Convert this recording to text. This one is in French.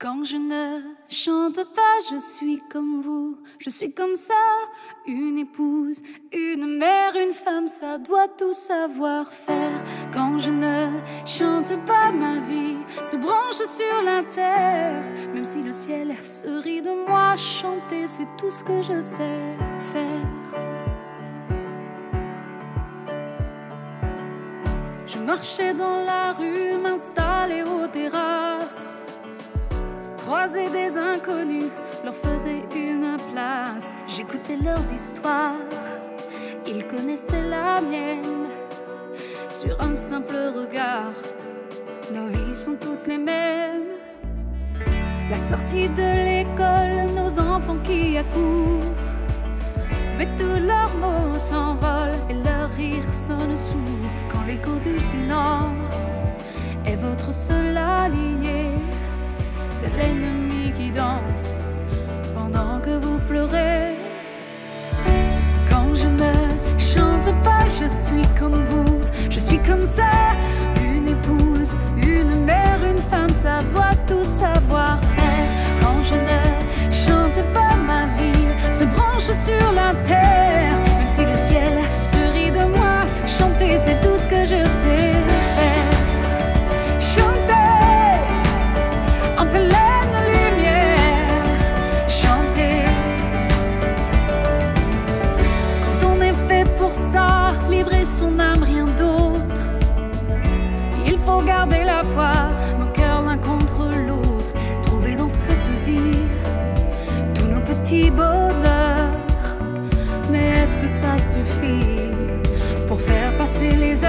Quand je ne chante pas, je suis comme vous, je suis comme ça, une épouse, une mère, une femme, ça doit tout savoir faire. Quand je ne chante pas, ma vie se branche sur la terre, même si le ciel se rit de moi, chanter c'est tout ce que je sais faire. Je marchais dans la rue, m'installer aux terrasses croiser des inconnus, leur faisais une place. J'écoutais leurs histoires, ils connaissaient la mienne. Sur un simple regard, nos vies sont toutes les mêmes. La sortie de l'école, nos enfants qui accourent. Mais tous leurs mots s'envolent et leur rire sonne sourd quand l'écho du silence est votre seul allié l'ennemi qui danse pendant que vous pleurez. Quand je ne chante pas, je suis comme vous, je suis comme ça. Une épouse, une mère, une femme, ça doit tout savoir faire. Quand je ne chante pas, ma vie se branche sur petit bonheur. Mais est-ce que ça suffit pour faire passer les